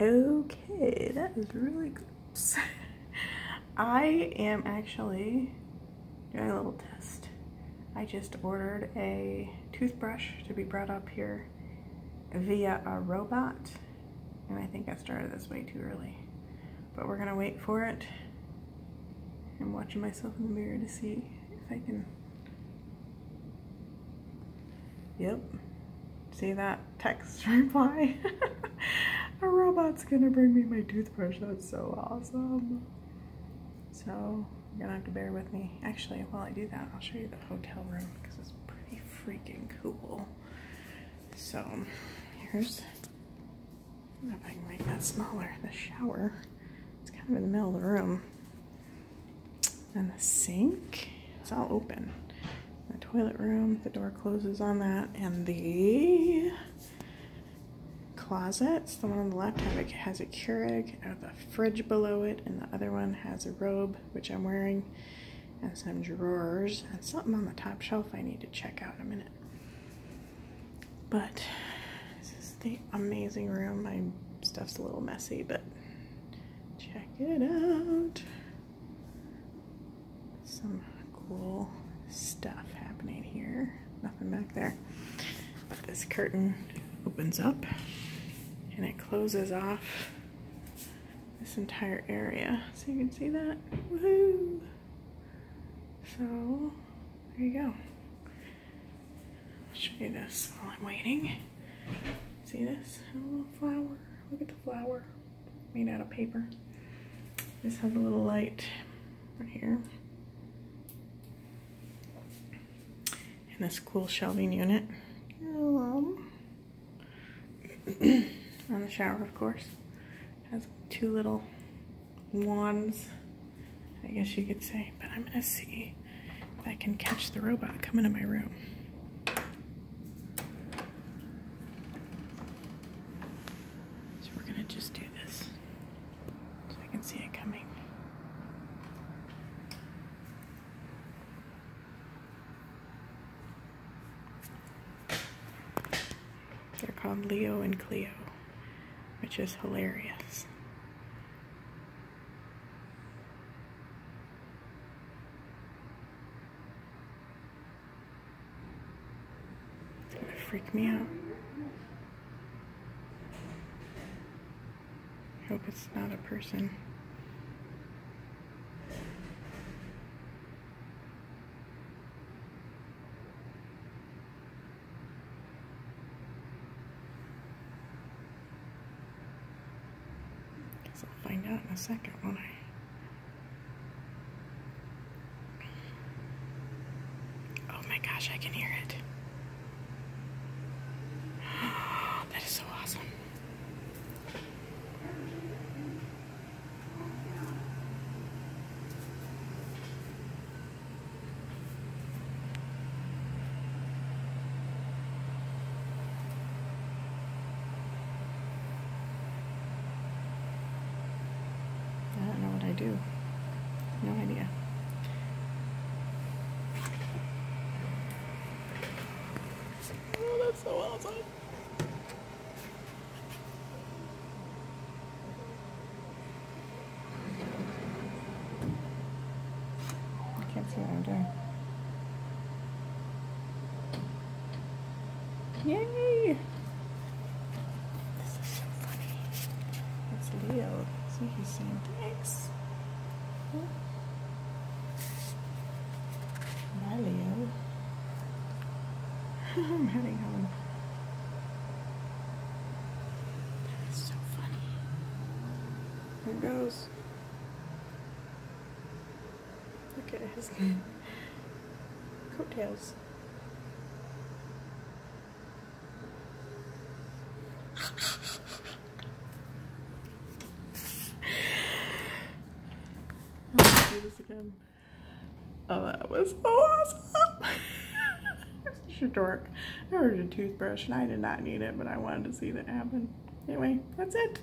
Okay, that is really close. I am actually doing a little test. I just ordered a toothbrush to be brought up here via a robot. And I think I started this way too early. But we're gonna wait for it. I'm watching myself in the mirror to see if I can. Yep. See that text reply? a robot's gonna bring me my toothbrush. That's so awesome. So you're gonna have to bear with me. Actually, while I do that, I'll show you the hotel room because it's pretty freaking cool. So here's, if I can make that smaller, the shower. It's kind of in the middle of the room. And the sink, it's all open. The toilet room, the door closes on that, and the closets. The one on the left has a Keurig, the fridge below it, and the other one has a robe, which I'm wearing, and some drawers, and something on the top shelf I need to check out in a minute. But this is the amazing room. My stuff's a little messy, but check it out. Some cool stuff happening here. Nothing back there. But this curtain opens up and it closes off this entire area. So you can see that. Woohoo! So there you go. I'll show you this while I'm waiting. See this? A little flower. Look at the flower. Made out of paper. This has a little light right here. And this cool shelving unit. Um, on the shower, of course. Has two little wands, I guess you could say. But I'm gonna see if I can catch the robot coming to my room. So we're gonna just do this so I can see it coming. They're called Leo and Cleo is hilarious. It's gonna freak me out. I hope it's not a person. I'll find out in a second, won't I? Oh my gosh, I can hear it. that is so awesome. I don't know what I do. No idea. Oh, that's so awesome. I can't see what I'm doing. Yay! This is so funny. It's Leo. See, he's saying thanks. Bye, Leo. I'm heading home. That is so funny. Here goes. Look at his coattails. Let's do this again. Oh, that was so awesome. Such a dork. I ordered a toothbrush and I did not need it, but I wanted to see that happen. Anyway, that's it.